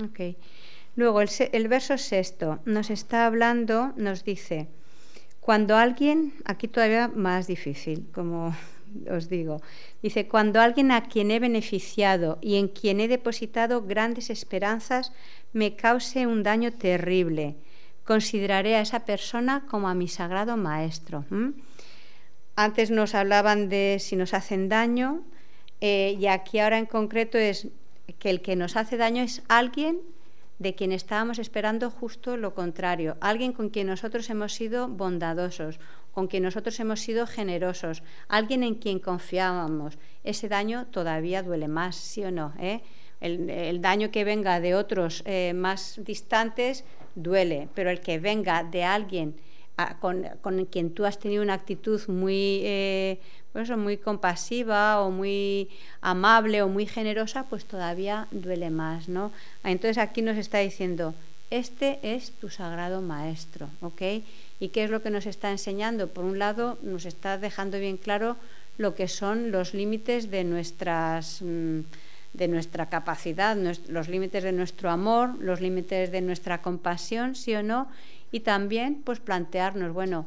Ok. Luego, el, el verso sexto nos está hablando, nos dice, cuando alguien, aquí todavía más difícil, como os digo, dice, cuando alguien a quien he beneficiado y en quien he depositado grandes esperanzas me cause un daño terrible, consideraré a esa persona como a mi sagrado maestro. Antes nos hablaban de si nos hacen daño eh, y aquí ahora en concreto es que el que nos hace daño es alguien de quien estábamos esperando justo lo contrario, alguien con quien nosotros hemos sido bondadosos, con quien nosotros hemos sido generosos, alguien en quien confiábamos. Ese daño todavía duele más, ¿sí o no? ¿Eh? El, daño que venga de otros eh, más distantes duele, pero el que venga de alguien con, quien tú has tenido una actitud muy, eh, pues muy compasiva o muy amable o muy generosa, pues todavía duele más, ¿no? Entonces aquí nos está diciendo, este es tu sagrado maestro, ¿ok? ¿Y qué es lo que nos está enseñando? Por un lado, nos está dejando bien claro lo que son los límites de nuestras mm, de nuestra capacidad, los límites de nuestro amor, los límites de nuestra compasión, sí o no, y también pues plantearnos, bueno,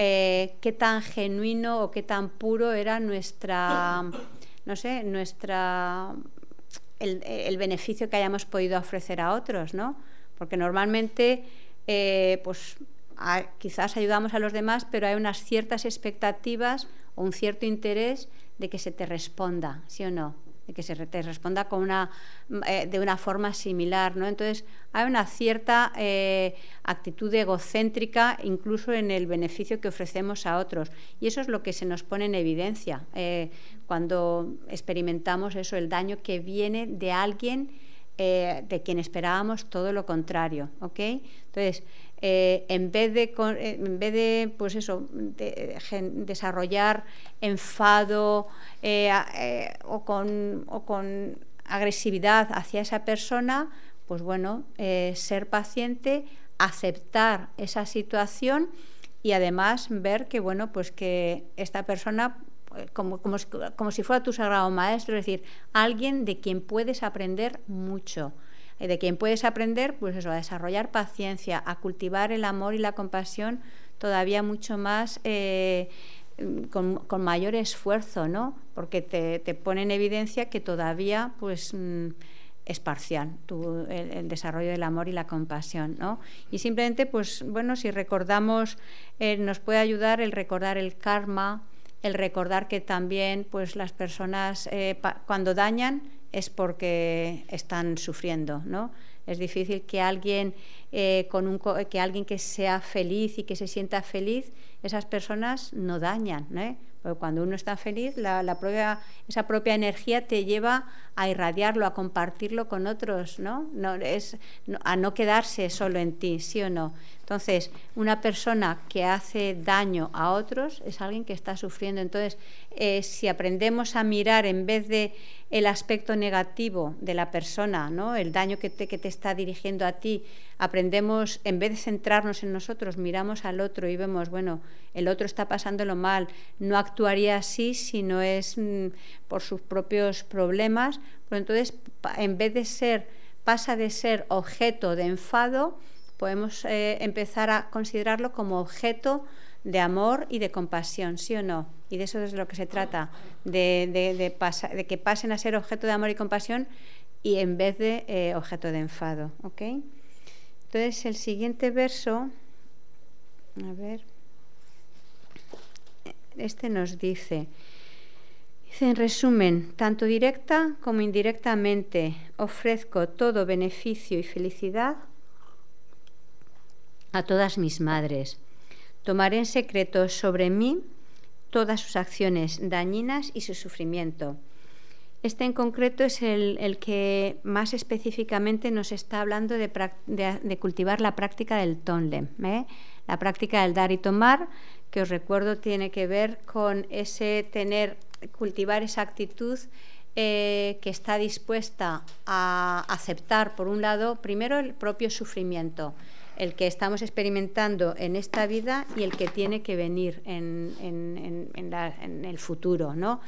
eh, qué tan genuino o qué tan puro era nuestra, no sé, nuestra, el, beneficio que hayamos podido ofrecer a otros, ¿no? Porque normalmente, eh, pues quizás ayudamos a los demás, pero hay unas ciertas expectativas o un cierto interés de que se te responda, ¿sí o no? Que se te responda con una, eh, de una forma similar. ¿no? Entonces, hay una cierta eh, actitud egocéntrica incluso en el beneficio que ofrecemos a otros. Y eso es lo que se nos pone en evidencia eh, cuando experimentamos eso, el daño que viene de alguien de quien esperábamos todo lo contrario. ¿okay? Entonces, eh, en vez de, eh, en vez de pues eso, desarrollar enfado eh, o, con, o, con, agresividad hacia esa persona, pues bueno, ser paciente, aceptar esa situación y además ver que bueno, pues que esta persona como, como, como si fuera tu sagrado maestro, es decir, alguien de quien puedes aprender mucho de quien puedes aprender, pues eso, a desarrollar paciencia, a cultivar el amor y la compasión todavía mucho más, eh, con, mayor esfuerzo, ¿no? Porque te, pone en evidencia que todavía, pues mm, es parcial el, desarrollo del amor y la compasión, ¿no? Y simplemente, pues bueno, si recordamos, eh, nos puede ayudar el recordar el karma, el recordar que también, pues las personas eh, cuando dañan es porque están sufriendo, ¿no? Es difícil que alguien, eh, con un, que alguien que sea feliz y que se sienta feliz, esas personas no dañan, ¿no? Porque cuando uno está feliz, la, propia, esa propia energía te lleva a irradiarlo, a compartirlo con otros, ¿no? no es, a no quedarse solo en ti, ¿sí o no? Entonces, una persona que hace daño a otros es alguien que está sufriendo. Entonces, eh, si aprendemos a mirar en vez de el aspecto negativo de la persona, ¿no? el daño que te, que te está dirigiendo a ti, aprendemos, en vez de centrarnos en nosotros, miramos al otro y vemos, bueno, el otro está pasándolo mal, no actuaría así si no es mm, por sus propios problemas, pero entonces en vez de ser, pasa de ser objeto de enfado, podemos eh, empezar a considerarlo como objeto de amor y de compasión, ¿sí o no? Y de eso es de lo que se trata, de, que pasen a ser objeto de amor y compasión y en vez de eh, objeto de enfado, ¿ok? Entonces el siguiente verso, a ver, este nos dice, dice en resumen, tanto directa como indirectamente ofrezco todo beneficio y felicidad a todas mis madres Tomaré en secreto sobre mí todas sus acciones dañinas y su sufrimiento. Este en concreto es el, que más específicamente nos está hablando de, cultivar la práctica del tonle, ¿eh? la práctica del dar y tomar, que os recuerdo tiene que ver con ese tener, cultivar esa actitud eh, que está dispuesta a aceptar, por un lado, primero el propio sufrimiento el que estamos experimentando en esta vida y el que tiene que venir en, el futuro. ¿no?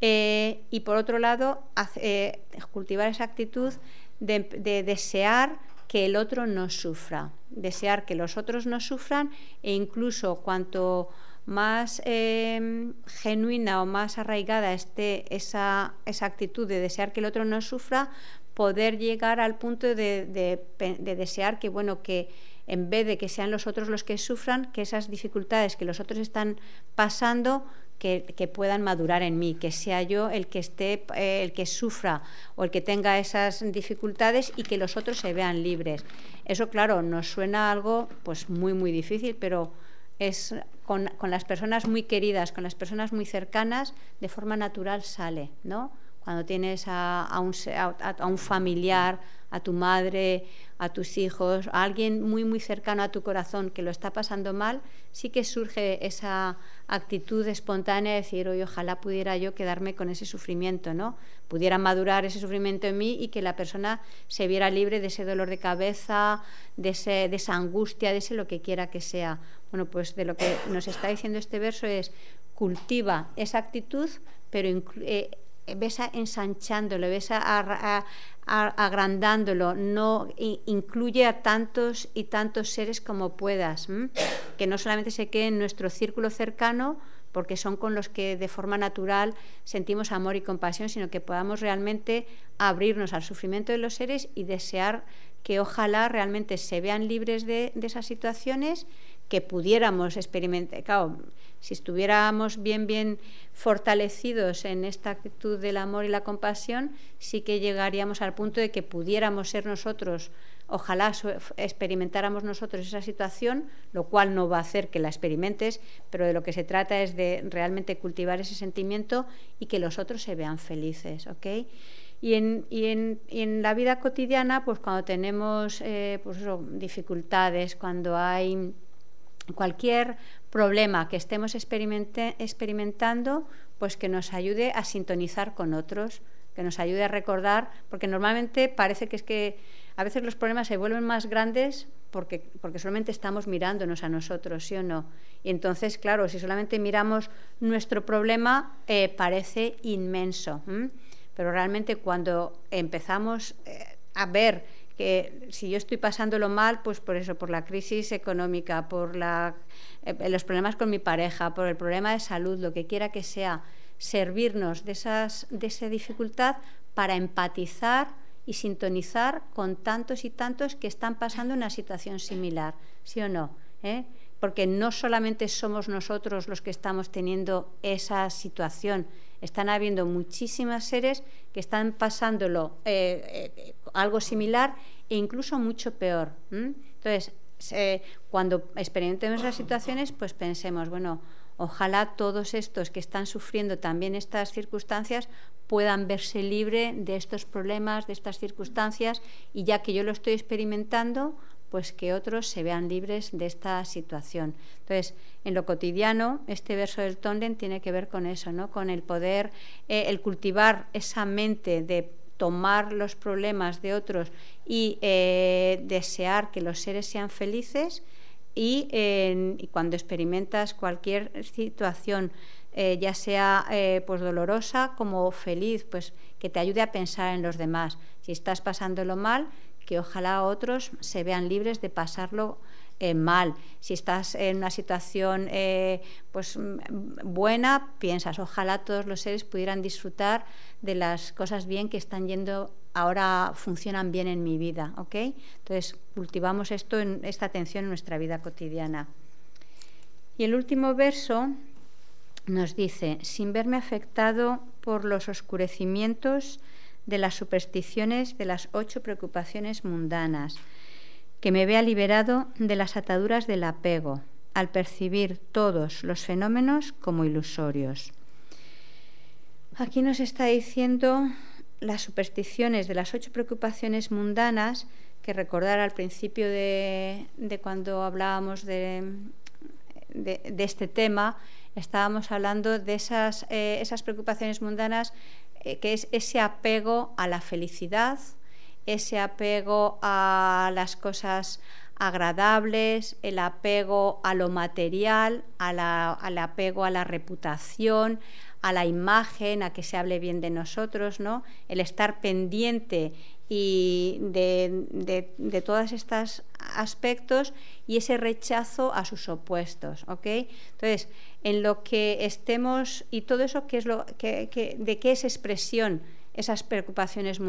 Eh, y por otro lado, eh, cultivar esa actitud de, desear que el otro no sufra, desear que los otros no sufran e incluso cuanto más em, genuina o más arraigada esté esa, esa, actitud de desear que el otro no sufra, poder llegar al punto de, de, desear que, bueno, que en vez de que sean los otros los que sufran, que esas dificultades que los otros están pasando, que, puedan madurar en mí, que sea yo el que esté, eh, el que sufra o el que tenga esas dificultades y que los otros se vean libres. Eso, claro, nos suena algo pues muy, muy difícil, pero es con, las personas muy queridas, con las personas muy cercanas, de forma natural sale, ¿no? Cuando tienes a, un, a un familiar, a tu madre, a tus hijos, a alguien muy, muy cercano a tu corazón que lo está pasando mal, sí que surge esa actitud espontánea de decir, ojalá pudiera yo quedarme con ese sufrimiento, ¿no? Pudiera madurar ese sufrimiento en mí y que la persona se viera libre de ese dolor de cabeza, de, ese, de esa angustia, de ese lo que quiera que sea. Bueno, pues de lo que nos está diciendo este verso es, cultiva esa actitud, pero eh, ves ensanchándolo, ves agrandándolo, no incluye a tantos y tantos seres como puedas, que no solamente se quede en nuestro círculo cercano, porque son con los que de forma natural sentimos amor y compasión, sino que podamos realmente abrirnos al sufrimiento de los seres y desear que ojalá realmente se vean libres de esas situaciones, que pudiéramos experimentar. Claro, si estuviéramos bien, bien fortalecidos en esta actitud del amor y la compasión, sí que llegaríamos al punto de que pudiéramos ser nosotros, ojalá experimentáramos nosotros esa situación, lo cual no va a hacer que la experimentes, pero de lo que se trata es de realmente cultivar ese sentimiento y que los otros se vean felices, ¿ok? Y en, y en, en la vida cotidiana, pues cuando tenemos eh, pues dificultades, cuando hay cualquier problema que estemos experimentando, pues que nos ayude a sintonizar con otros, que nos ayude a recordar, porque normalmente parece que es que a veces los problemas se vuelven más grandes porque, porque solamente estamos mirándonos a nosotros, ¿sí o no? Y entonces, claro, si solamente miramos nuestro problema, eh, parece inmenso. Pero realmente cuando empezamos eh, a ver que si yo estoy pasándolo mal, pues por eso, por la crisis económica, por la, eh, los problemas con mi pareja, por el problema de salud, lo que quiera que sea, servirnos de, esas, de esa dificultad para empatizar y sintonizar con tantos y tantos que están pasando una situación similar, ¿sí o no? ¿Eh? Porque no solamente somos nosotros los que estamos teniendo esa situación, están habiendo muchísimas seres que están pasándolo eh, eh, algo similar e incluso mucho peor. Entonces, cuando experimentemos esas situaciones, pues pensemos, bueno, ojalá todos estos que están sufriendo también estas circunstancias puedan verse libre de estos problemas, de estas circunstancias, y ya que yo lo estoy experimentando, pues que otros se vean libres de esta situación. Entonces, en lo cotidiano, este verso del Tonden tiene que ver con eso, ¿no? con el poder, eh, el cultivar esa mente de tomar los problemas de otros y eh, desear que los seres sean felices y, cuando experimentas cualquier situación, eh, ya sea pues dolorosa como feliz, pues que te ayude a pensar en los demás. Si estás pasándolo mal, que ojalá otros se vean libres de pasarlo eh, mal. Si estás en una situación eh, pues, buena, piensas, ojalá todos los seres pudieran disfrutar de las cosas bien que están yendo, ahora funcionan bien en mi vida. ¿ok? Entonces, cultivamos esto en, esta atención en nuestra vida cotidiana. Y el último verso nos dice, sin verme afectado por los oscurecimientos de las supersticiones de las ocho preocupaciones mundanas, que me vea liberado de las ataduras del apego, al percibir todos los fenómenos como ilusorios. Aquí nos está diciendo las supersticiones de las ocho preocupaciones mundanas, que recordar al principio de, cuando hablábamos de, este tema, estábamos hablando de esas, eh, esas preocupaciones mundanas eh, que es ese apego a la felicidad, ese apego a las cosas agradables, el apego a lo material, al apego a la reputación, a la imagen, a que se hable bien de nosotros, ¿no? El estar pendiente y de, de, todos estos aspectos y ese rechazo a sus opuestos, ¿ok? Entonces, en lo que estemos y todo eso, ¿qué es lo, que, ¿de qué es expresión esas preocupaciones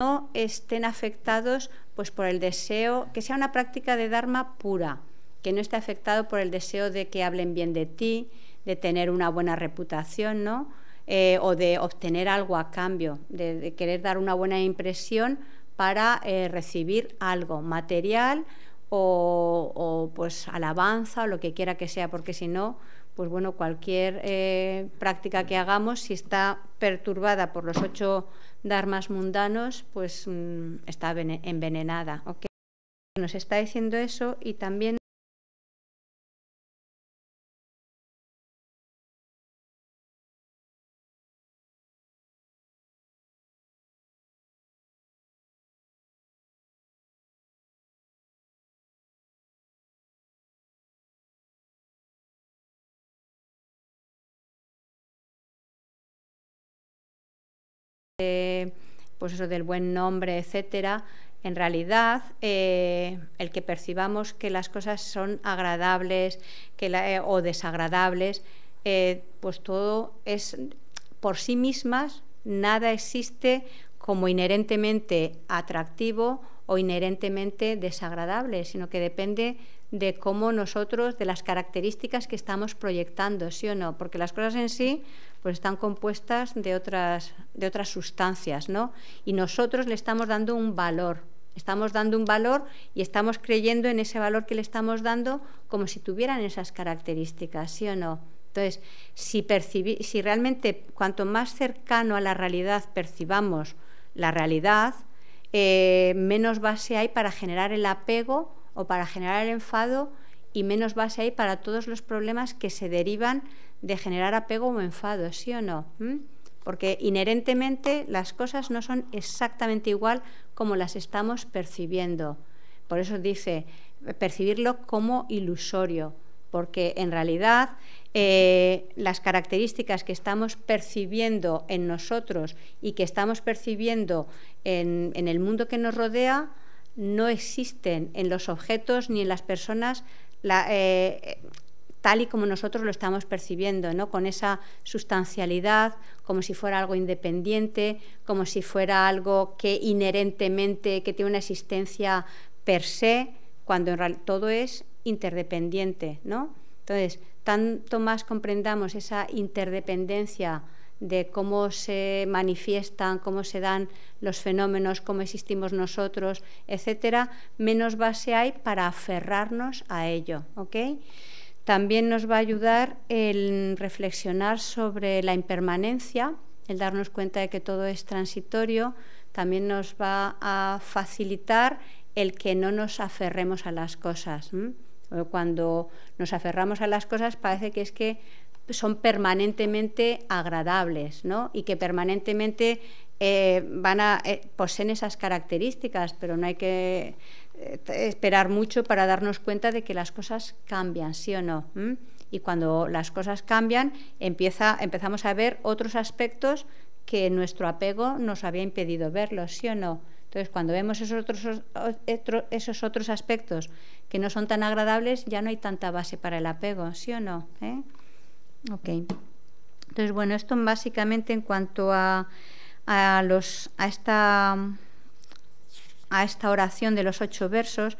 no estén afectados pues, por el deseo, que sea una práctica de Dharma pura, que no esté afectado por el deseo de que hablen bien de ti, de tener una buena reputación, ¿no? Eh, o de obtener algo a cambio, de, querer dar una buena impresión para eh, recibir algo material o, o, pues alabanza o lo que quiera que sea, porque si no, pues bueno, cualquier eh, práctica que hagamos, si está perturbada por los ocho dharmas mundanos, pues mm, está envenenada. Nos está diciendo eso y también pues eso del buen nombre, etcétera, en realidad eh, el que percibamos que las cosas son agradables que eh, o desagradables, eh, pues todo es por sí mismas, nada existe como inherentemente atractivo o inherentemente desagradable, sino que depende de cómo nosotros, de las características que estamos proyectando, sí o no, porque las cosas en sí pues están compuestas de otras, de otras sustancias, ¿no? Y nosotros le estamos dando un valor, estamos dando un valor y estamos creyendo en ese valor que le estamos dando como si tuvieran esas características, ¿sí o no? Entonces, si, si realmente cuanto más cercano a la realidad percibamos la realidad, eh, menos base hay para generar el apego o para generar el enfado y menos base hay para todos los problemas que se derivan de generar apego o enfado, ¿sí o no? ¿Mm? Porque inherentemente las cosas no son exactamente igual como las estamos percibiendo. Por eso dice, percibirlo como ilusorio, porque en realidad eh, las características que estamos percibiendo en nosotros y que estamos percibiendo en, el mundo que nos rodea no existen en los objetos ni en las personas eh, tal y como nosotros lo estamos percibiendo, ¿no? con esa sustancialidad, como si fuera algo independiente, como si fuera algo que inherentemente, que tiene una existencia per se, cuando en realidad todo es interdependiente. ¿no? Entonces, tanto más comprendamos esa interdependencia de cómo se manifiestan, cómo se dan los fenómenos, cómo existimos nosotros, etcétera, menos base hay para aferrarnos a ello, ¿ok? También nos va a ayudar el reflexionar sobre la impermanencia, el darnos cuenta de que todo es transitorio, también nos va a facilitar el que no nos aferremos a las cosas. Cuando nos aferramos a las cosas parece que es que son permanentemente agradables ¿no? y que permanentemente eh, van a eh, poseen esas características, pero no hay que esperar mucho para darnos cuenta de que las cosas cambian, sí o no. Y cuando las cosas cambian, empieza, empezamos a ver otros aspectos que nuestro apego nos había impedido verlos, sí o no. Entonces, cuando vemos esos otros, esos otros aspectos que no son tan agradables, ya no hay tanta base para el apego, ¿sí o no? ¿Eh? Ok. Entonces, bueno, esto básicamente en cuanto a, a, los, a esta a esta oración de los ocho versos,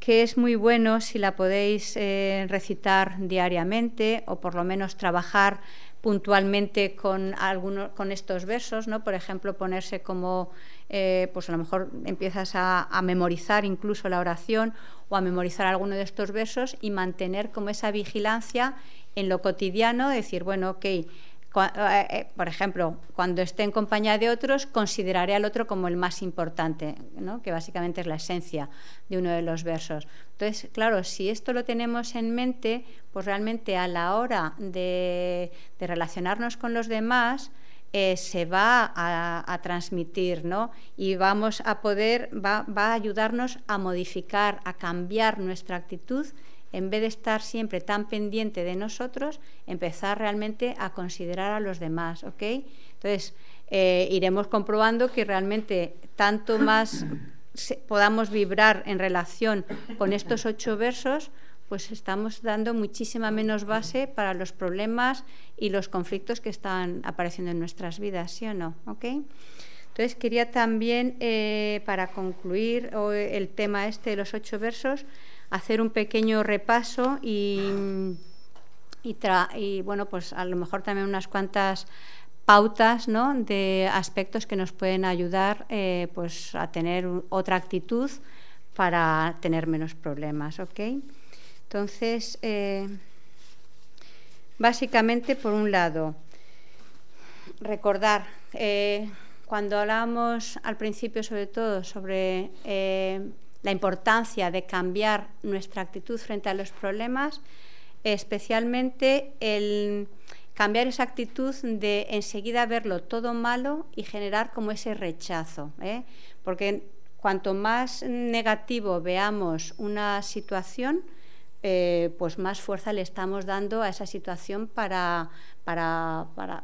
que es muy bueno si la podéis eh, recitar diariamente o por lo menos trabajar puntualmente con algunos con estos versos, ¿no? Por ejemplo, ponerse como, eh, pues a lo mejor empiezas a, a, memorizar incluso la oración o a memorizar alguno de estos versos y mantener como esa vigilancia en lo cotidiano, decir, bueno, ok, por ejemplo, cuando esté en compañía de otros, consideraré al otro como el más importante, que básicamente es la esencia de uno de los versos. Entonces, claro, si esto lo tenemos en mente, pues realmente a la hora de, relacionarnos con los demás, eh, se va a, transmitir, ¿no? Y vamos a poder, va a ayudarnos a modificar, a cambiar nuestra actitud en vez de estar siempre tan pendiente de nosotros, empezar realmente a considerar a los demás, ¿ok? Entonces, eh, iremos comprobando que realmente tanto más podamos vibrar en relación con estos ocho versos, pues estamos dando muchísima menos base para los problemas y los conflictos que están apareciendo en nuestras vidas, ¿sí o no? ¿Ok? Entonces quería también, eh, para concluir el tema este de los ocho versos, hacer un pequeño repaso y, bueno, pues a lo mejor también unas cuantas pautas ¿no? de aspectos que nos pueden ayudar eh, pues a tener otra actitud para tener menos problemas. ¿ok? Entonces, eh, básicamente, por un lado, recordar, eh, cuando hablamos al principio sobre todo sobre la importancia de cambiar nuestra actitud frente a los problemas, especialmente el cambiar esa actitud de enseguida verlo todo malo y generar como ese rechazo. ¿eh? Porque cuanto más negativo veamos una situación, eh, pues más fuerza le estamos dando a esa situación para, para, para,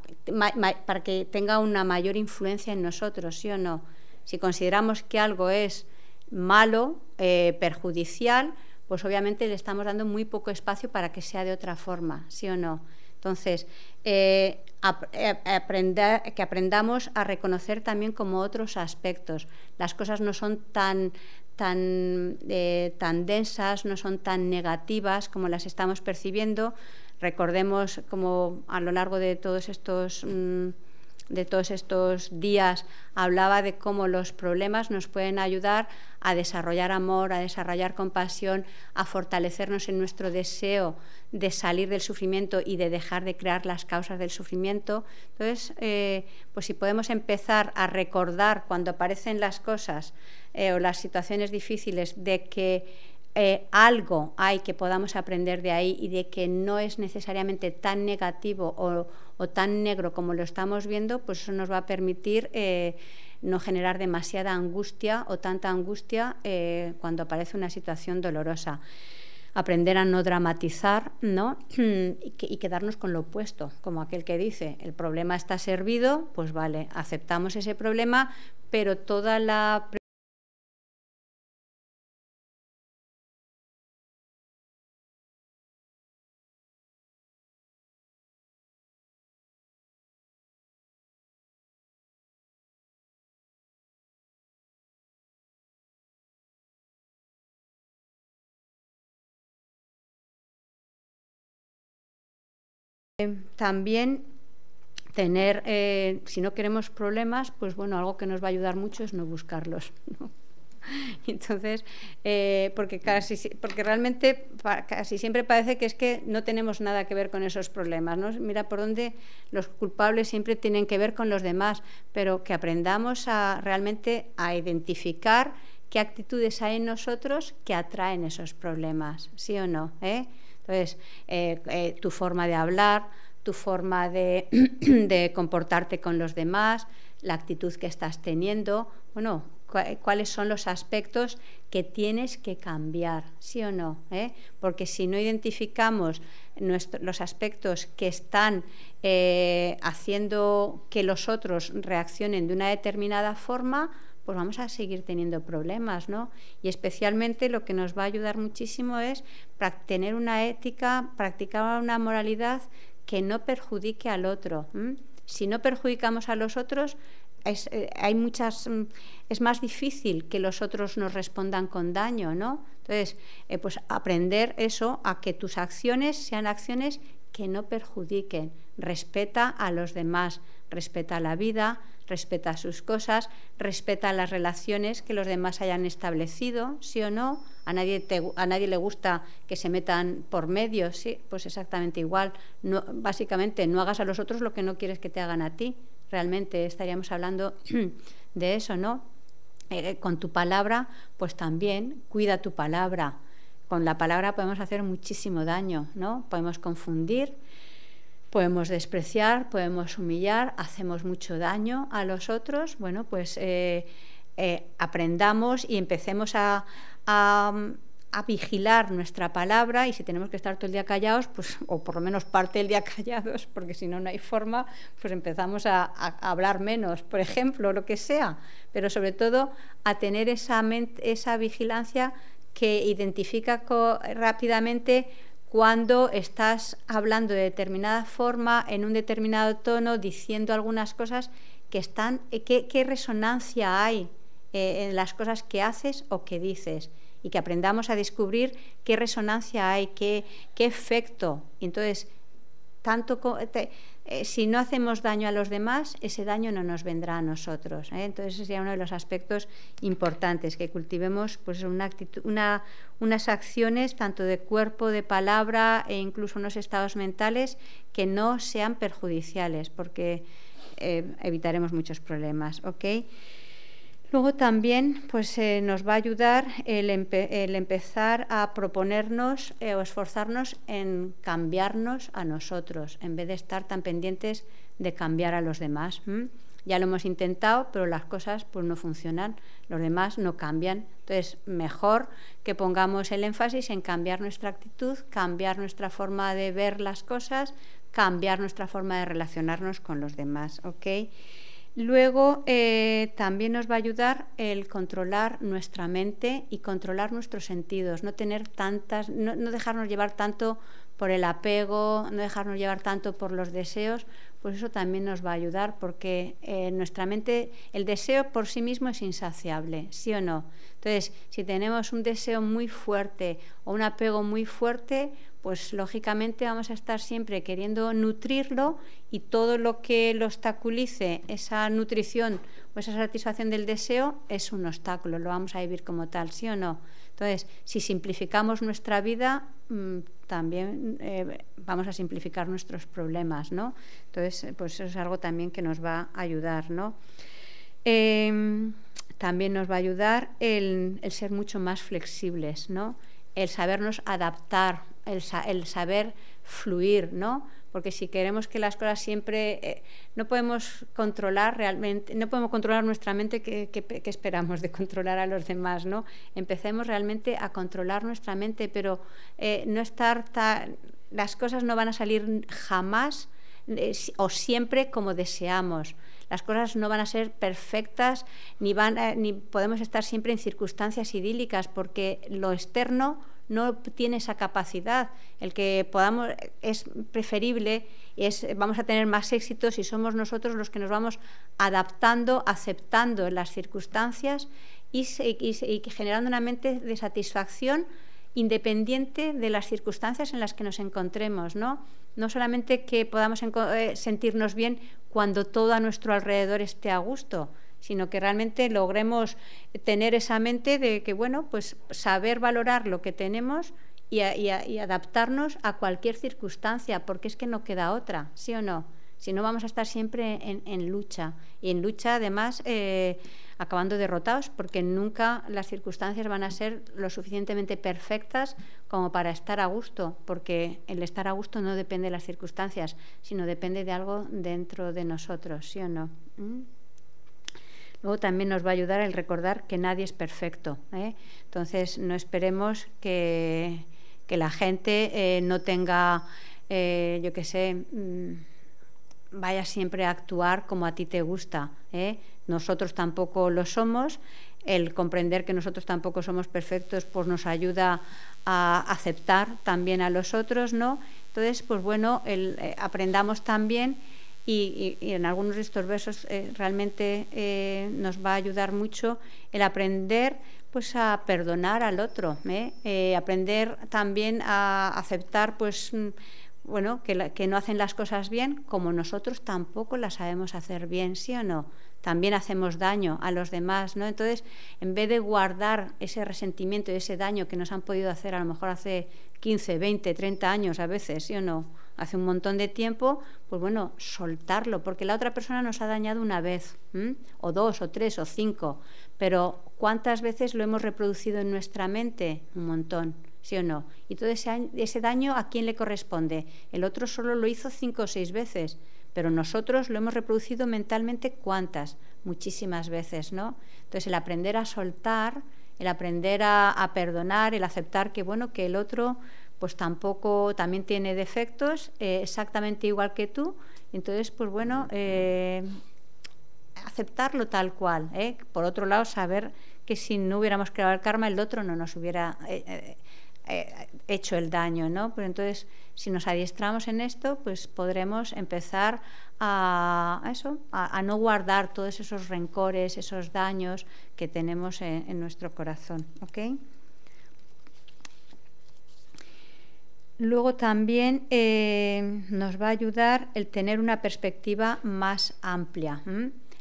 para que tenga una mayor influencia en nosotros, ¿sí o no? Si consideramos que algo es malo, eh, perjudicial, pues obviamente le estamos dando muy poco espacio para que sea de otra forma, ¿sí o no? Entonces, eh, eh, que aprendamos a reconocer también como otros aspectos. Las cosas no son tan, tan, tan densas, no son tan negativas como las estamos percibiendo. Recordemos como a lo largo de todos estos... Mm, de todos estos días hablaba de cómo los problemas nos pueden ayudar a desarrollar amor, a desarrollar compasión, a fortalecernos en nuestro deseo de salir del sufrimiento y de dejar de crear las causas del sufrimiento. Entonces, eh, pues si podemos empezar a recordar cuando aparecen las cosas eh, o las situaciones difíciles de que eh, algo hay que podamos aprender de ahí y de que no es necesariamente tan negativo o, tan negro como lo estamos viendo, pues eso nos va a permitir eh, no generar demasiada angustia o tanta angustia eh, cuando aparece una situación dolorosa. Aprender a no dramatizar ¿no? y quedarnos con lo opuesto, como aquel que dice, el problema está servido, pues vale, aceptamos ese problema, pero toda la también tener, eh, si no queremos problemas, pues bueno, algo que nos va a ayudar mucho es no buscarlos. Entonces, eh, porque, casi, porque realmente casi siempre parece que es que no tenemos nada que ver con esos problemas. ¿no? Mira por dónde los culpables siempre tienen que ver con los demás, pero que aprendamos a realmente a identificar qué actitudes hay en nosotros que atraen esos problemas, ¿sí o no? ¿Eh? Entonces, eh, eh, tu forma de hablar, tu forma de, comportarte con los demás, la actitud que estás teniendo, bueno, cuáles son los aspectos que tienes que cambiar, sí o no, ¿Eh? porque si no identificamos los aspectos que están haciendo que los otros reaccionen de una determinada forma, pues vamos a seguir teniendo problemas, ¿no? Y especialmente lo que nos va a ayudar muchísimo es tener una ética, practicar una moralidad que no perjudique al otro. Si no perjudicamos a los otros, es, eh, hay muchas, mm, es más difícil que los otros nos respondan con daño, ¿no? Entonces, eh, pues aprender eso, a que tus acciones sean acciones que no perjudiquen. Respeta a los demás, respeta la vida, respeta sus cosas, respeta las relaciones que los demás hayan establecido, sí o no. A nadie, a nadie le gusta que se metan por medio, sí, pues exactamente igual. No, básicamente, no hagas a los otros lo que no quieres que te hagan a ti. Realmente estaríamos hablando de eso, ¿no? Eh, con tu palabra, pues también cuida tu palabra. Con la palabra podemos hacer muchísimo daño, ¿no? Podemos confundir, podemos despreciar, podemos humillar, hacemos mucho daño a los otros. Bueno, pues eh, eh, aprendamos y empecemos a, a vigilar nuestra palabra y si tenemos que estar todo el día callados, pues, o por lo menos parte del día callados, porque si no, no hay forma, pues empezamos a, hablar menos, por ejemplo, lo que sea, pero sobre todo a tener esa, esa vigilancia que identifica rápidamente cuando estás hablando de determinada forma, en un determinado tono, diciendo algunas cosas que están, qué, qué resonancia hay eh, en las cosas que haces o que dices y que aprendamos a descubrir qué resonancia hay, qué, qué efecto. Entonces, tanto eh, si no hacemos daño a los demás, ese daño no nos vendrá a nosotros. ¿eh? Entonces, ese sería uno de los aspectos importantes, que cultivemos pues, una actitud, una, unas acciones tanto de cuerpo, de palabra e incluso unos estados mentales que no sean perjudiciales, porque eh, evitaremos muchos problemas. ¿okay? Luego también pues, eh, nos va a ayudar el, empezar a proponernos eh, o esforzarnos en cambiarnos a nosotros, en vez de estar tan pendientes de cambiar a los demás. Ya lo hemos intentado, pero las cosas pues, no funcionan, los demás no cambian. Entonces, mejor que pongamos el énfasis en cambiar nuestra actitud, cambiar nuestra forma de ver las cosas, cambiar nuestra forma de relacionarnos con los demás. Luego eh, también nos va a ayudar el controlar nuestra mente y controlar nuestros sentidos, no tener tantas, no, dejarnos llevar tanto por el apego, no dejarnos llevar tanto por los deseos, pues eso también nos va a ayudar porque eh, nuestra mente, el deseo por sí mismo es insaciable, ¿sí o no? Entonces, si tenemos un deseo muy fuerte o un apego muy fuerte, pues lógicamente vamos a estar siempre queriendo nutrirlo y todo lo que lo obstaculice, esa nutrición o esa satisfacción del deseo, es un obstáculo, lo vamos a vivir como tal, ¿sí o no? Entonces, si simplificamos nuestra vida, mm, también eh, vamos a simplificar nuestros problemas, ¿no? Entonces, pues eso es algo también que nos va a ayudar, ¿no? Em, también nos va a ayudar el, el ser mucho más flexibles, ¿no? el sabernos adaptar, el, saber fluir, ¿no? Porque si queremos que las cosas siempre... Eh, no podemos controlar realmente, no podemos controlar nuestra mente que, esperamos de controlar a los demás, ¿no? Empecemos realmente a controlar nuestra mente, pero eh, no estar... las cosas no van a salir jamás eh, o siempre como deseamos. Las cosas no van a ser perfectas ni, van ni podemos estar siempre en circunstancias idílicas porque lo externo no tiene esa capacidad. El que podamos es preferible, es, vamos a tener más éxito si somos nosotros los que nos vamos adaptando, aceptando las circunstancias y, y generando una mente de satisfacción independiente de las circunstancias en las que nos encontremos, ¿no? No solamente que podamos eh, sentirnos bien cuando todo a nuestro alrededor esté a gusto, sino que realmente logremos tener esa mente de que, bueno, pues saber valorar lo que tenemos y, adaptarnos a cualquier circunstancia, porque es que no queda otra, ¿sí o no? Si no, vamos a estar siempre en, lucha. Y en lucha, además, eh, acabando derrotados, porque nunca las circunstancias van a ser lo suficientemente perfectas como para estar a gusto, porque el estar a gusto no depende de las circunstancias, sino depende de algo dentro de nosotros, ¿sí o no? ¿Mm? Luego también nos va a ayudar el recordar que nadie es perfecto. ¿eh? Entonces, no esperemos que, la gente eh, no tenga, eh, yo qué sé, mm, vaya siempre a actuar como a ti te gusta. Nosotros tampoco lo somos. El comprender que nosotros tampoco somos perfectos, pues nos ayuda a aceptar también a los otros, ¿no? Entonces, pues bueno, aprendamos también y, en algunos de estos versos eh, realmente eh, nos va a ayudar mucho el aprender pues a perdonar al otro, ¿eh? aprender también a aceptar pues mm, bueno, que, que no hacen las cosas bien, como nosotros tampoco las sabemos hacer bien, ¿sí o no? También hacemos daño a los demás, ¿no? Entonces, en vez de guardar ese resentimiento y ese daño que nos han podido hacer a lo mejor hace 15, 20, 30 años a veces, ¿sí o no? Hace un montón de tiempo, pues bueno, soltarlo, porque la otra persona nos ha dañado una vez, o dos, o tres, o cinco, pero ¿cuántas veces lo hemos reproducido en nuestra mente? Un montón. ¿sí o no? Y todo ese, ese daño, ¿a quién le corresponde? El otro solo lo hizo cinco o seis veces, pero nosotros lo hemos reproducido mentalmente cuántas, muchísimas veces, ¿no? Entonces el aprender a soltar, el aprender a, perdonar, el aceptar que bueno que el otro pues tampoco también tiene defectos eh, exactamente igual que tú, entonces pues bueno eh, aceptarlo tal cual. ¿eh? Por otro lado saber que si no hubiéramos creado el karma el otro no nos hubiera eh, hecho el daño, ¿no? Pero entonces, si nos adiestramos en esto, pues podremos empezar a, eso, a, no guardar todos esos rencores, esos daños que tenemos en, nuestro corazón, ¿ok? Luego también eh, nos va a ayudar el tener una perspectiva más amplia,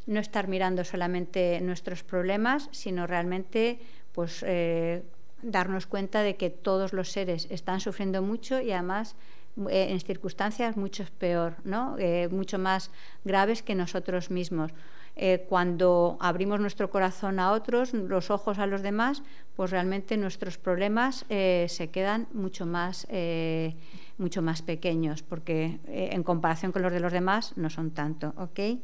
no estar mirando solamente nuestros problemas, sino realmente pues eh, darnos cuenta de que todos los seres están sufriendo mucho y además eh, en circunstancias mucho peor, ¿no? Mucho más graves que nosotros mismos. Eh, cuando abrimos nuestro corazón a otros, los ojos a los demás, pues realmente nuestros problemas se quedan mucho más, mucho más pequeños, porque en comparación con los de los demás no son tanto. ¿okay?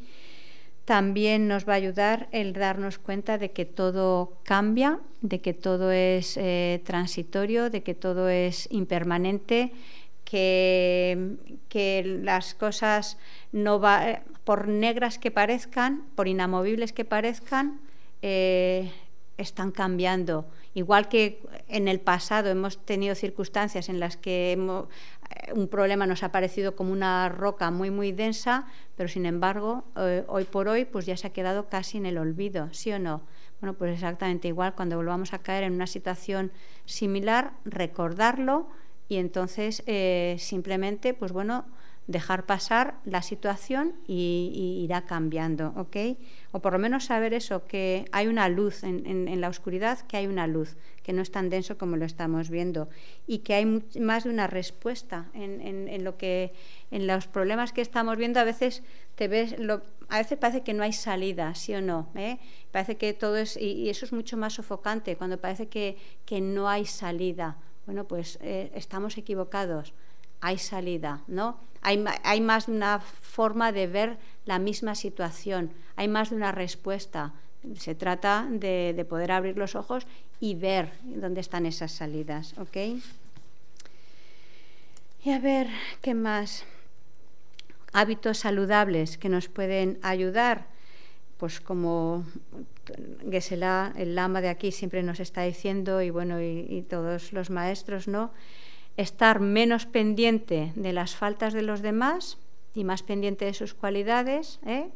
También nos va a ayudar el darnos cuenta de que todo cambia, de que todo es eh, transitorio, de que todo es impermanente, que, que las cosas no va, por negras que parezcan, por inamovibles que parezcan, eh, están cambiando. Igual que en el pasado hemos tenido circunstancias en las que un problema nos ha parecido como una roca muy, muy densa, pero sin embargo, eh, hoy por hoy, pues ya se ha quedado casi en el olvido, ¿sí o no? Bueno, pues exactamente igual, cuando volvamos a caer en una situación similar, recordarlo y entonces eh, simplemente, pues bueno, dejar pasar la situación y, irá cambiando, ¿ok? O por lo menos saber eso, que hay una luz en, la oscuridad, que hay una luz, que no es tan denso como lo estamos viendo y que hay más de una respuesta en, lo que, en los problemas que estamos viendo. A veces te ves, a veces parece que no hay salida, sí o no. ¿Eh? Parece que todo es y, eso es mucho más sofocante cuando parece que, que no hay salida. Bueno, pues eh, estamos equivocados hay salida, ¿no? Hay, más de una forma de ver la misma situación, hay más de una respuesta. Se trata de, poder abrir los ojos y ver dónde están esas salidas, ¿ok? Y a ver, ¿qué más? Hábitos saludables que nos pueden ayudar, pues como Gesela, el lama de aquí, siempre nos está diciendo, y bueno, y todos los maestros, ¿no? Estar menos pendiente de las faltas de los demás y más pendiente de sus cualidades, ¿eh?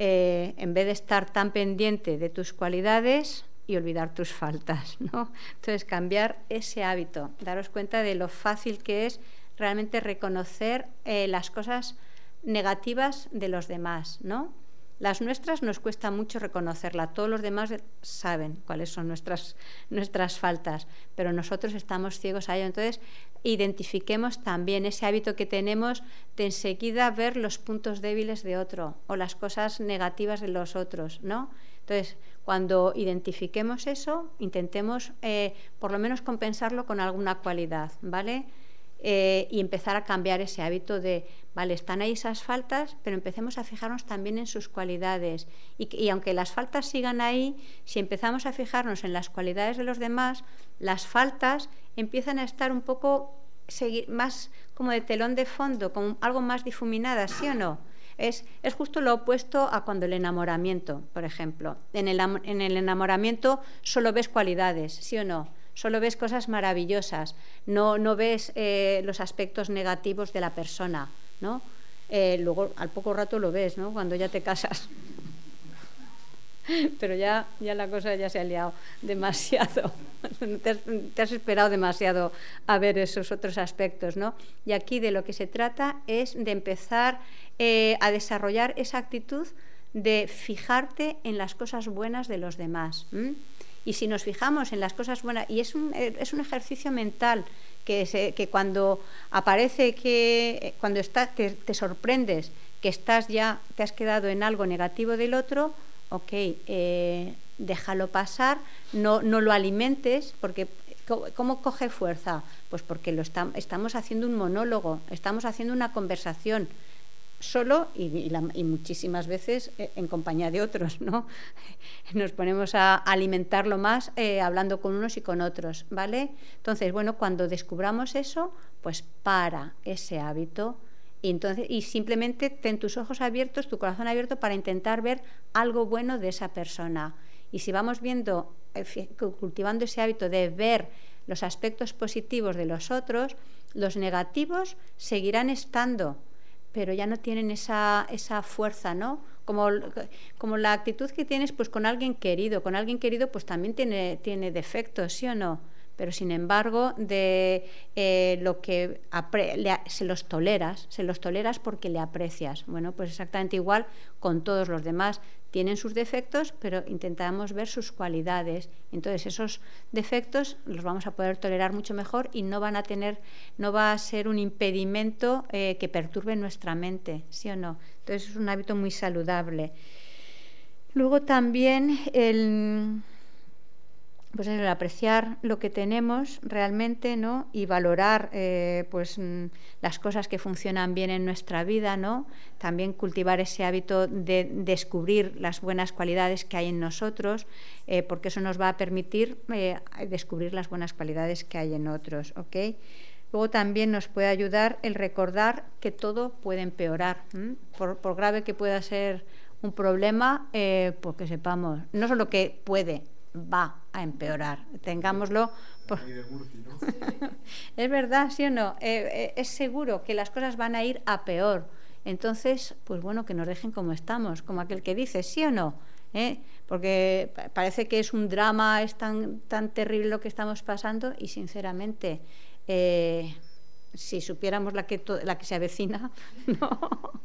Eh, en vez de estar tan pendiente de tus cualidades y olvidar tus faltas. ¿no? Entonces, cambiar ese hábito, daros cuenta de lo fácil que es realmente reconocer eh, las cosas negativas de los demás, ¿no? Las nuestras nos cuesta mucho reconocerla, todos los demás saben cuáles son nuestras, nuestras faltas, pero nosotros estamos ciegos a ello. Entonces, identifiquemos también ese hábito que tenemos de enseguida ver los puntos débiles de otro o las cosas negativas de los otros, ¿no? Entonces, cuando identifiquemos eso, intentemos eh, por lo menos compensarlo con alguna cualidad, ¿vale? Eh, y empezar a cambiar ese hábito de, vale, están ahí esas faltas, pero empecemos a fijarnos también en sus cualidades. Y, aunque las faltas sigan ahí, si empezamos a fijarnos en las cualidades de los demás, las faltas empiezan a estar un poco más como de telón de fondo, como algo más difuminadas, ¿sí o no? Es, es, justo lo opuesto a cuando el enamoramiento, por ejemplo. En el, en el enamoramiento solo ves cualidades, ¿sí o no? Solo ves cosas maravillosas, no, no ves eh, los aspectos negativos de la persona, ¿no? Eh, luego al poco rato lo ves, ¿no? Cuando ya te casas. pero ya, ya la cosa ya se ha liado demasiado. Te has, esperado demasiado a ver esos otros aspectos, ¿no? Y aquí de lo que se trata es de empezar eh, a desarrollar esa actitud de fijarte en las cosas buenas de los demás. Y si nos fijamos en las cosas buenas, y es un, es un ejercicio mental que, que cuando aparece que, cuando está, te, te sorprendes que estás ya, te has quedado en algo negativo del otro, ok, eh, déjalo pasar, no, no lo alimentes, porque ¿cómo coge fuerza? Pues porque lo estamos haciendo un monólogo, estamos haciendo una conversación solo y, muchísimas veces eh, en compañía de otros, ¿no? Nos ponemos a alimentarlo más eh, hablando con unos y con otros, ¿vale? Entonces, bueno, cuando descubramos eso, pues para ese hábito entonces, y simplemente ten tus ojos abiertos, tu corazón abierto para intentar ver algo bueno de esa persona. Y si vamos viendo, eh, cultivando ese hábito de ver los aspectos positivos de los otros, los negativos seguirán estando, pero ya no tienen esa, esa fuerza, ¿no? Como, como la actitud que tienes pues con alguien querido. Con alguien querido pues también tiene, tiene defectos, ¿sí o no? Pero sin embargo de eh, lo que se los toleras, se los toleras porque le aprecias. Bueno, pues exactamente igual con todos los demás. Tienen sus defectos, pero intentamos ver sus cualidades. Entonces esos defectos los vamos a poder tolerar mucho mejor y no van a tener, no va a ser un impedimento eh, que perturbe nuestra mente, ¿sí o no? Entonces es un hábito muy saludable. Luego también el pues el apreciar lo que tenemos realmente, ¿no? Y valorar, eh, pues mm, las cosas que funcionan bien en nuestra vida, ¿no? También cultivar ese hábito de descubrir las buenas cualidades que hay en nosotros, eh, porque eso nos va a permitir eh, descubrir las buenas cualidades que hay en otros, ¿ok? Luego también nos puede ayudar el recordar que todo puede empeorar, por, por, grave que pueda ser un problema, porque sepamos, no solo que puede, va a empeorar. Tengámoslo. es verdad, ¿sí o no? Eh, eh, es seguro que las cosas van a ir a peor. Entonces, pues bueno, que nos dejen como estamos, como aquel que dice, ¿sí o no? ¿Eh? Porque parece que es un drama, es tan, tan terrible lo que estamos pasando y sinceramente, si supiéramos la que, la que se avecina, no,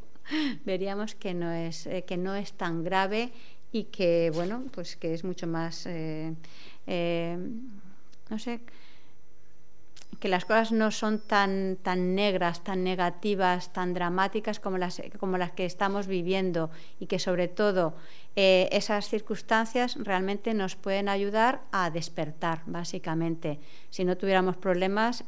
veríamos que no, es, que no es tan grave y que, bueno, pues que es mucho más, eh, eh, no sé, que las cosas no son tan, tan negras, tan negativas, tan dramáticas como las, como las que estamos viviendo y que sobre todo eh, esas circunstancias realmente nos pueden ayudar a despertar, básicamente. Si no tuviéramos problemas,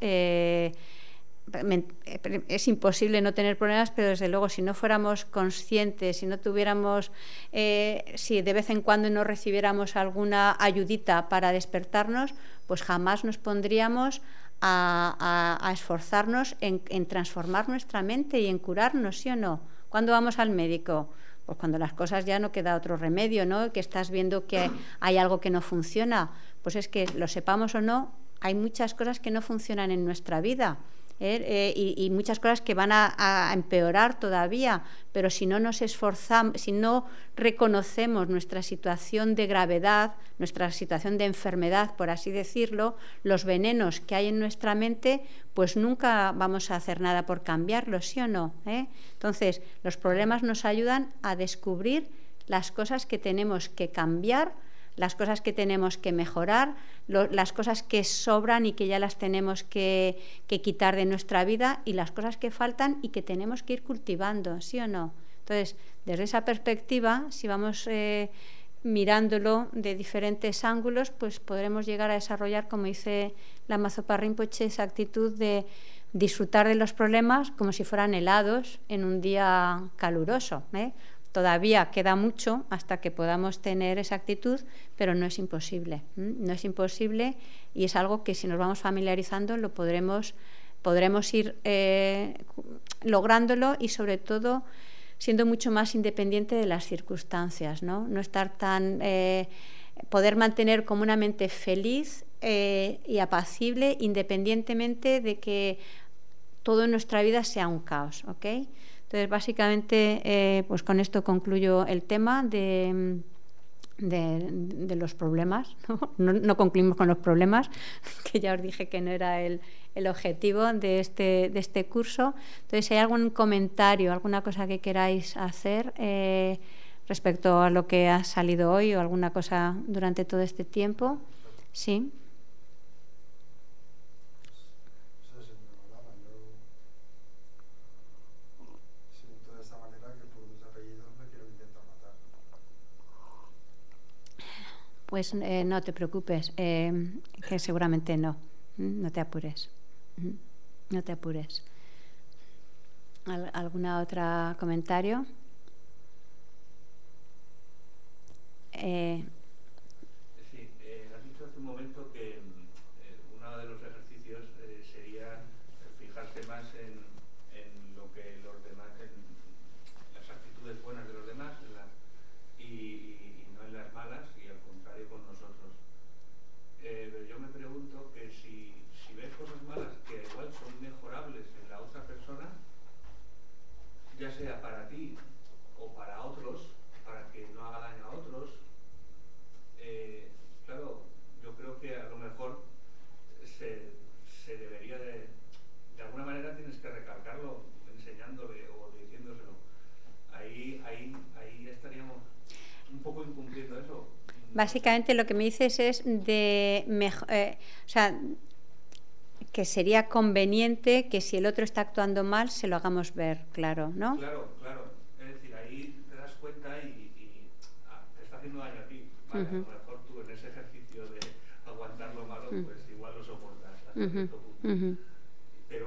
es imposible no tener problemas, pero desde luego si no fuéramos conscientes, si no tuviéramos, eh, si de vez en cuando no recibiéramos alguna ayudita para despertarnos, pues jamás nos pondríamos a, esforzarnos en, transformar nuestra mente y en curarnos, ¿sí o no? ¿Cuándo vamos al médico? Pues cuando las cosas ya no queda otro remedio, ¿no? Que estás viendo que hay algo que no funciona. Pues es que lo sepamos o no, hay muchas cosas que no funcionan en nuestra vida ¿eh? Eh, y, muchas cosas que van a, empeorar todavía, pero si no nos esforzamos, si no reconocemos nuestra situación de gravedad, nuestra situación de enfermedad, por así decirlo, los venenos que hay en nuestra mente, pues nunca vamos a hacer nada por cambiarlos, ¿sí o no? ¿Eh? Entonces, los problemas nos ayudan a descubrir las cosas que tenemos que cambiar las cosas que tenemos que mejorar, las cosas que sobran y que ya las tenemos que, quitar de nuestra vida y las cosas que faltan y que tenemos que ir cultivando, ¿sí o no? Entonces, desde esa perspectiva, si vamos eh, mirándolo de diferentes ángulos, pues podremos llegar a desarrollar, como dice la Mazopa Rinpoche, esa actitud de disfrutar de los problemas como si fueran helados en un día caluroso. ¿eh? Todavía queda mucho hasta que podamos tener esa actitud, pero no es imposible. No es imposible y es algo que si nos vamos familiarizando lo podremos, podremos ir eh, lográndolo y sobre todo siendo mucho más independiente de las circunstancias, no, no estar tan eh, poder mantener como una mente feliz eh, y apacible independientemente de que todo en nuestra vida sea un caos. Entonces, básicamente, eh, pues con esto concluyo el tema de, de, los problemas, ¿no? ¿no? concluimos con los problemas, que ya os dije que no era el, el, objetivo de este, de este curso. Entonces, si hay algún comentario, alguna cosa que queráis hacer eh, respecto a lo que ha salido hoy o alguna cosa durante todo este tiempo, sí. Pues eh, no te preocupes, eh, que seguramente no. No te apures. No te apures. ¿Alguna otra comentario? Eh, sí, has dicho hace un momento que uno de los ejercicios sería fijarse más en, en, lo que los demás, en las actitudes buenas de los demás y Eh, yo me pregunto que si, si ves cosas malas que igual son mejorables en la otra persona, ya sea para ti o para otros, para que no haga daño a otros, eh, claro, yo creo que a lo mejor se, se debería de, de alguna manera tienes que recalcarlo, enseñándole o diciéndoselo. Ahí, ahí, ahí estaríamos un poco incumpliendo eso. Básicamente lo que me dices es de eh, o sea, que sería conveniente que si el otro está actuando mal se lo hagamos ver, claro, ¿no? Claro, claro. Es decir, ahí te das cuenta y, ah, te está haciendo daño a ti. A lo mejor tú en ese ejercicio de aguantar lo malo, pues igual lo soportas hasta cierto punto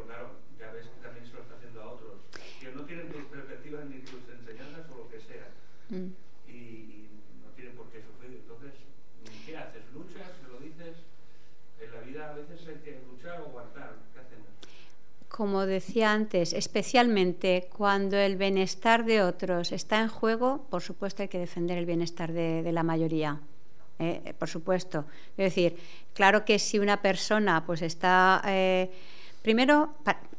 claro, ya ves que también se lo está haciendo a otros, que no tienen tus perspectivas ni tus enseñanzas o lo que sea. Mm. como decía antes, especialmente cuando el bienestar de otros está en juego, por supuesto hay que defender el bienestar de, la mayoría. ¿eh? por supuesto. Es decir, claro que si una persona pues está... Eh, primero,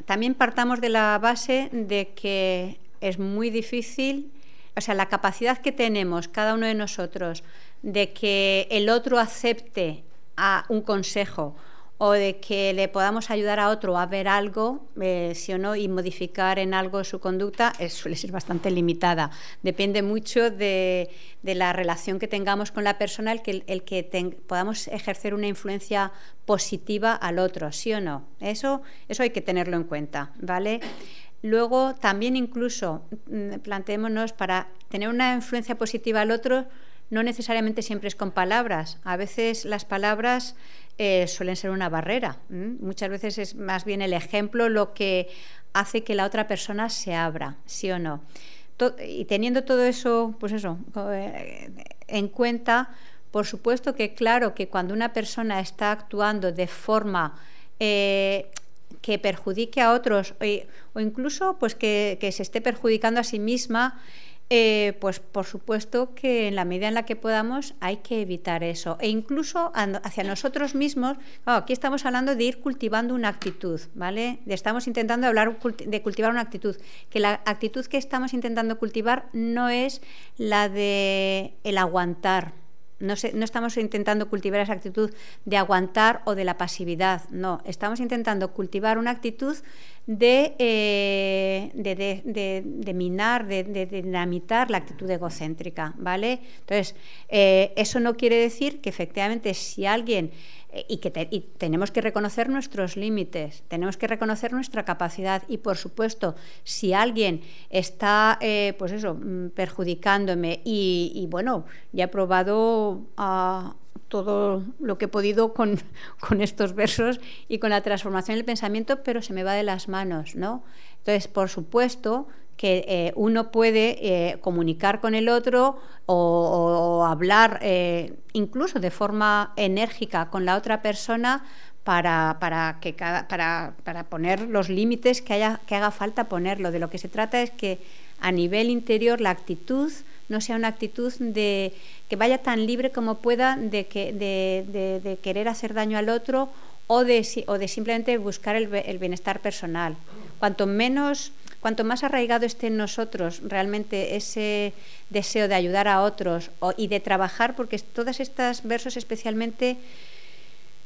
también partamos de la base de que es muy difícil, o sea, la capacidad que tenemos cada uno de nosotros de que el otro acepte a un consejo o de que le podamos ayudar a otro a ver algo, eh, sí o no, y modificar en algo su conducta, suele ser bastante limitada. Depende mucho de, la relación que tengamos con la persona, el que, que podamos ejercer una influencia positiva al otro, sí o no. Eso, eso hay que tenerlo en cuenta, ¿vale? Luego, también incluso, mm, planteémonos, para tener una influencia positiva al otro, no necesariamente siempre es con palabras. A veces las palabras eh, suelen ser una barrera. Muchas veces es más bien el ejemplo lo que hace que la otra persona se abra, sí o no. y teniendo todo eso, pues eso, eh, en cuenta, por supuesto que claro que cuando una persona está actuando de forma eh, que perjudique a otros o incluso pues que, que se esté perjudicando a sí misma, eh, pues por supuesto que en la medida en la que podamos hay que evitar eso. E incluso hacia nosotros mismos, aquí estamos hablando de ir cultivando una actitud, ¿vale? Estamos intentando hablar de cultivar una actitud, que la actitud que estamos intentando cultivar no es la de el aguantar, no, estamos intentando cultivar esa actitud de aguantar o de la pasividad, no, estamos intentando cultivar una actitud de, eh, de, minar, de, dinamitar la actitud egocéntrica, ¿vale? Entonces, eh, eso no quiere decir que efectivamente si alguien y que tenemos que reconocer nuestros límites, tenemos que reconocer nuestra capacidad y, por supuesto, si alguien está, eh, pues eso, mm, perjudicándome y, bueno, ya he probado a todo lo que he podido con, con, estos versos y con la transformación del pensamiento, pero se me va de las manos, ¿no? Entonces, por supuesto que eh, uno puede eh, comunicar con el otro o, hablar eh, incluso de forma enérgica con la otra persona para, para, que cada, para, para poner los límites que, haya, que haga falta ponerlo. De lo que se trata es que a nivel interior la actitud no sea una actitud de que vaya tan libre como pueda de, que, de, querer hacer daño al otro o de, o de simplemente buscar el, el bienestar personal. Cuanto menos cuanto más arraigado esté en nosotros realmente ese deseo de ayudar a otros y de trabajar, porque todas estas versos especialmente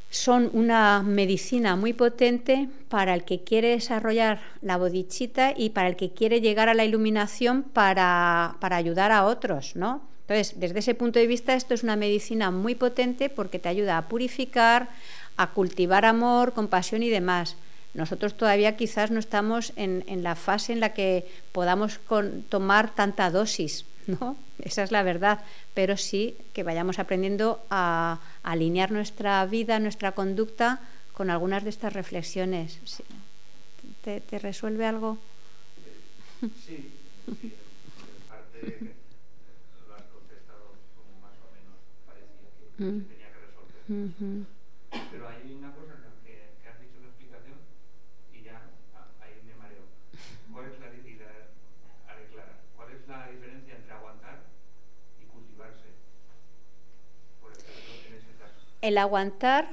son una medicina muy potente para el que quiere desarrollar la bodichita y para el que quiere llegar a la iluminación para, para ayudar a otros, ¿no? Entonces, desde ese punto de vista, esto es una medicina muy potente porque te ayuda a purificar, a cultivar amor, compasión y demás. Nosotros todavía quizás no estamos en, la fase en la que podamos tomar tanta dosis, ¿no? Esa es la verdad, pero sí que vayamos aprendiendo a, alinear nuestra vida, nuestra conducta con algunas de estas reflexiones. ¿Te, resuelve algo? Sí, sí, en parte lo has contestado como más o menos parecía que mm. tenía que resolver hay una cosa que, que has dicho en la explicación y ya ahí me mareo. ¿Cuál es la, ¿cuál es la diferencia entre aguantar y cultivarse? Por ejemplo, en ese caso. El aguantar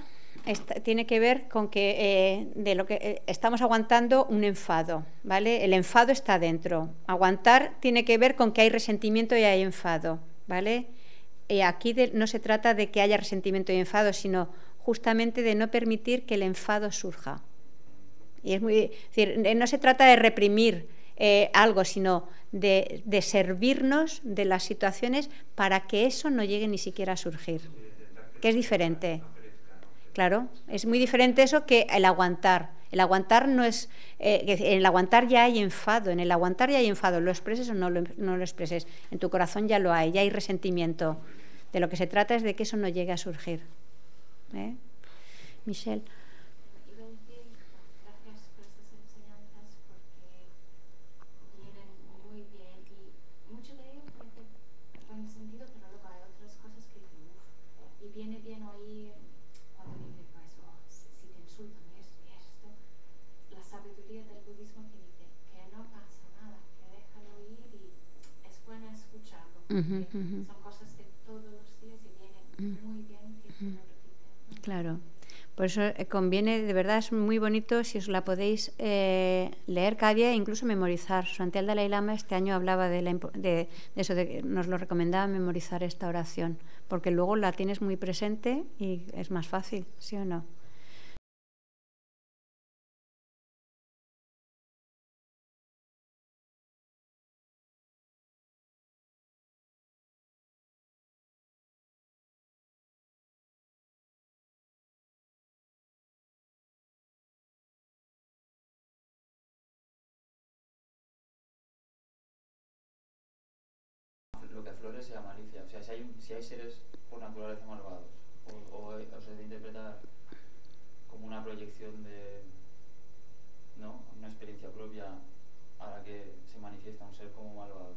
tiene que ver con que eh, eh, estamos aguantando un enfado, ¿vale? El enfado está dentro. Aguantar tiene que ver con que hay resentimiento y hay enfado, ¿vale? Y aquí no se trata de que haya resentimiento y enfado, sino justamente de no permitir que el enfado surja. Y es decir, no se trata de reprimir eh, algo, sino de, servirnos de las situaciones para que eso no llegue ni siquiera a surgir, que es diferente. Claro, es muy diferente eso que el aguantar. El aguantar no es. Eh, en el aguantar ya hay enfado, en el aguantar ya hay enfado, lo expreses o no lo, no expreses. En tu corazón ya lo hay, ya hay resentimiento. De lo que se trata es de que eso no llegue a surgir. ¿Eh? Michelle. Iba a decir gracias por estas enseñanzas porque vienen muy bien y mucho de ello parece buen sentido, pero luego hay otras cosas que dicen, uff, y viene bien oír cuando dice, pues, oh, si te insultan esto y esto, la sabiduría del budismo que dice que no pasa nada, que déjalo ir y es bueno Son cosas de todos los días vienen muy bien que se lo repiten. Claro. Por eso eh, conviene, de verdad es muy bonito si os la podéis eh, leer cada día e incluso memorizar. Santiago Dalai Lama este año hablaba de, de, eso, de que nos lo recomendaba memorizar esta oración, porque luego la tienes muy presente y es más fácil, ¿sí o no? Sea malicia. O sea, si hay, si hay seres por naturaleza malvados, o, se debe interpretar como una proyección de ¿no? una experiencia propia a la que se manifiesta un ser como malvado.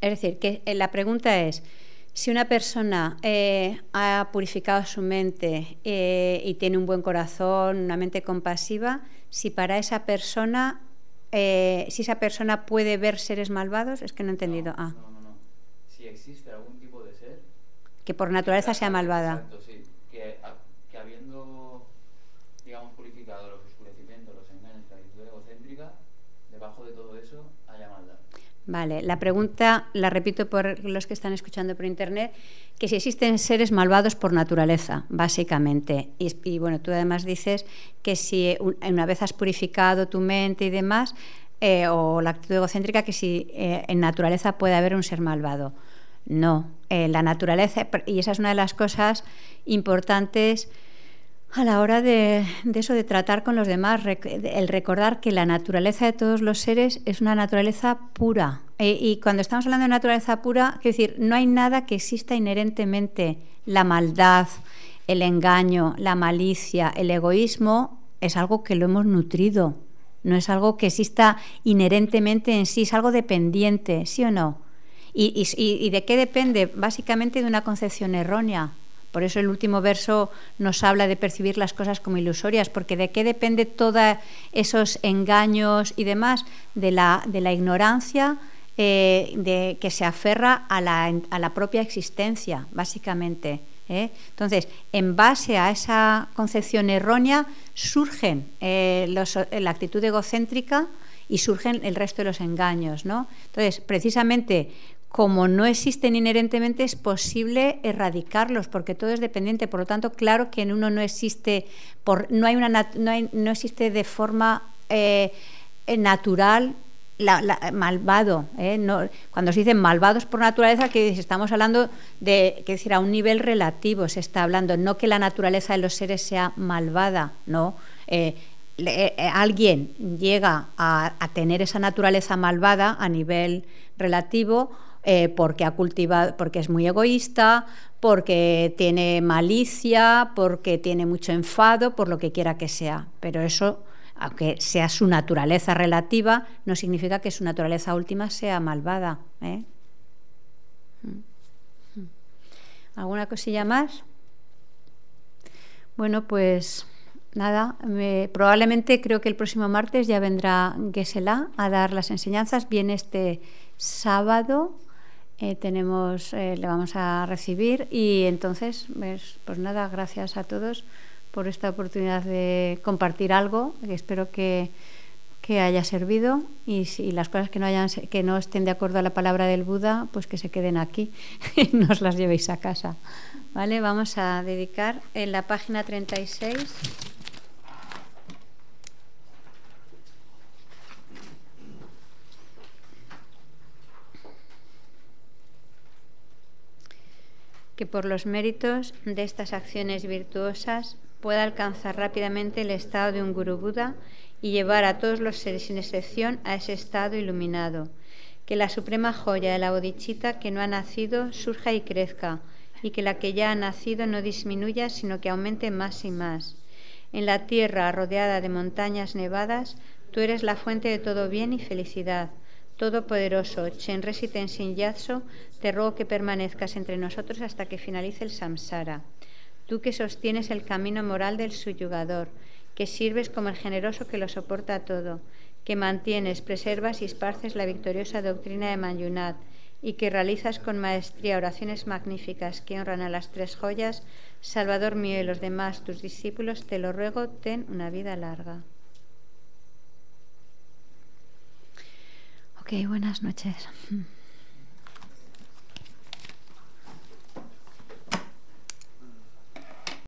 Es decir, que eh, la pregunta es, si una persona eh, ha purificado su mente eh, y tiene un buen corazón, una mente compasiva, si para esa persona, si esa persona puede ver seres malvados, es que no he entendido. ah existe algún tipo de ser que por naturaleza sea malvada. Exacto, sí. Que, que, habiendo, digamos, purificado los oscurecimientos, los engaños, la actitud egocéntrica, debajo de todo eso haya maldad. Vale, la pregunta la repito por los que están escuchando por internet, que si existen seres malvados por naturaleza, básicamente. Y, bueno, tú además dices que si una vez has purificado tu mente y demás, eh, o la actitud egocéntrica, que si eh, en naturaleza puede haber un ser malvado. No, eh, la naturaleza, y esa es una de las cosas importantes a la hora de, eso, de tratar con los demás, el recordar que la naturaleza de todos los seres es una naturaleza pura. Eh, y cuando estamos hablando de naturaleza pura, quiero decir, no hay nada que exista inherentemente. La maldad, el engaño, la malicia, el egoísmo, es algo que lo hemos nutrido. No es algo que exista inherentemente en sí, es algo dependiente, ¿sí o no? ¿Y, de qué depende? Básicamente de una concepción errónea. Por eso el último verso nos habla de percibir las cosas como ilusorias, porque de qué depende todos esos engaños y demás, de la, de la ignorancia eh, de, que se aferra a la, a la propia existencia, básicamente. ¿eh? Entonces, en base a esa concepción errónea surgen eh, la actitud egocéntrica y surgen el resto de los engaños, ¿no? Entonces, precisamente como no existen inherentemente, es posible erradicarlos, porque todo es dependiente. Por lo tanto, claro que en uno no existe, por, no, hay una, no, existe de forma eh, natural malvado. ¿eh? cuando se dice malvados por naturaleza, que estamos hablando de, que decir, a un nivel relativo se está hablando, no que la naturaleza de los seres sea malvada, no. Eh, alguien llega a, tener esa naturaleza malvada a nivel relativo eh, porque ha cultivado, porque es muy egoísta, porque tiene malicia, porque tiene mucho enfado, por lo que quiera que sea. Pero eso, aunque sea su naturaleza relativa, no significa que su naturaleza última sea malvada. ¿eh? Mm. ¿Alguna cosilla más? Bueno, pues nada, probablemente creo que el próximo martes ya vendrá Gesela a dar las enseñanzas. Viene este sábado eh, tenemos, eh, le vamos a recibir y entonces, pues, pues, nada, gracias a todos por esta oportunidad de compartir algo, espero que, que haya servido y si las cosas que no, hayan, que no estén de acuerdo a la palabra del Buda, pues que se queden aquí y nos las llevéis a casa. ¿Vale? Vamos a dedicar en la página 36. Que por los méritos de estas acciones virtuosas pueda alcanzar rápidamente el estado de un Guru Buda y llevar a todos los seres sin excepción a ese estado iluminado. Que la suprema joya de la bodichita que no ha nacido surja y crezca, y que la que ya ha nacido no disminuya, sino que aumente más y más. En la tierra rodeada de montañas nevadas, tú eres la fuente de todo bien y felicidad. Todopoderoso, Chenresi Tenzin Yatso, te ruego que permanezcas entre nosotros hasta que finalice el samsara. Tú que sostienes el camino moral del suyugador, que sirves como el generoso que lo soporta todo, que mantienes, preservas y esparces la victoriosa doctrina de Manjunat, y que realizas con maestría oraciones magníficas que honran a las tres joyas, Salvador mío y los demás tus discípulos, te lo ruego, ten una vida larga. Ok, buenas noches.